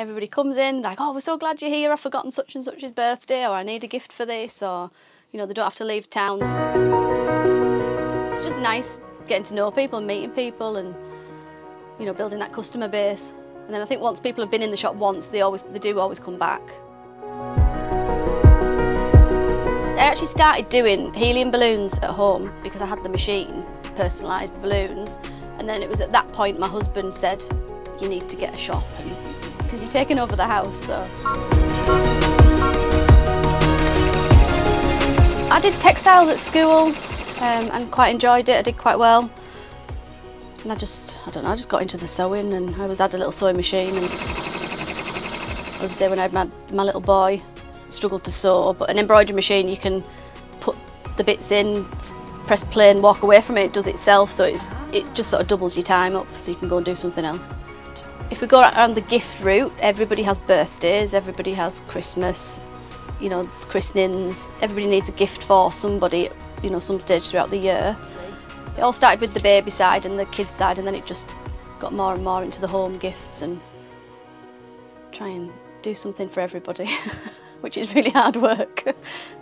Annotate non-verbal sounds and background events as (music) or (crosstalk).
everybody comes in like, oh, we're so glad you're here. I've forgotten such and such's birthday, or I need a gift for this, or you know, they don't have to leave town. It's just nice getting to know people and meeting people, and you know, building that customer base. And then I think once people have been in the shop once, they always they do always come back. I actually started doing helium balloons at home because I had the machine to personalise the balloons. And then it was at that point my husband said, you need to get a shop because you're taking over the house. So. I did textiles at school um, and quite enjoyed it. I did quite well. And I just, I don't know, I just got into the sewing and I always had a little sewing machine. And as I say, when I had my, my little boy, struggled to sew, but an embroidery machine, you can put the bits in, press play and walk away from it, it does itself, so it's, it just sort of doubles your time up, so you can go and do something else. If we go around the gift route, everybody has birthdays, everybody has Christmas, you know, christenings, everybody needs a gift for somebody, you know, some stage throughout the year. It all started with the baby side and the kids side and then it just got more and more into the home gifts and try and do something for everybody, (laughs) which is really hard work. (laughs)